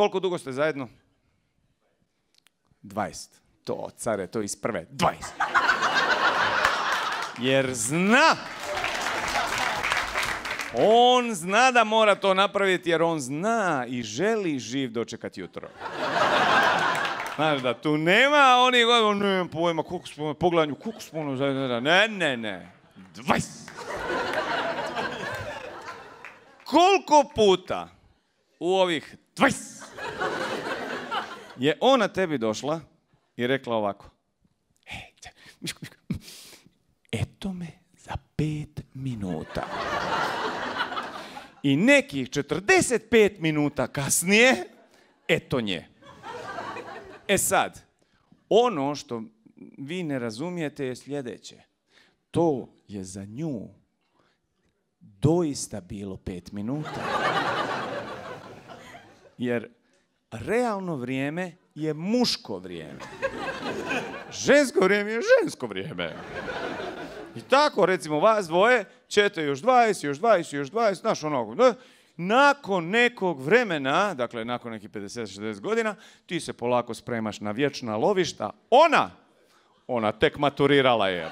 Koliko dugo ste zajedno? 20. To, care, to iz prve. 20. Jer zna. On zna da mora to napraviti jer on zna i želi živ dočekati jutro. Znaš da tu nema oni govore, nemam pojma, koliko smo, pogledanju, koliko smo ono zajedno, ne, ne, ne, 20. Koliko puta u ovih 20 je ona tebi došla i rekla ovako. "Ej, če- Miško, Miško, Eto me za pet minuta. I nekih 45 minuta kasnije, eto nje. E sad, ono što vi ne razumijete je sljedeće. To je za nju doista bilo pet minuta. Jer realno vrijeme je muško vrijeme. Žensko vrijeme je žensko vrijeme. I tako, recimo, vas dvoje ćete još 20, još 20, još 20, znaš ono, da, nakon nekog vremena, dakle nakon nekih 50-60 godina, ti se polako spremaš na vječna lovišta. Ona, ona tek maturirala je.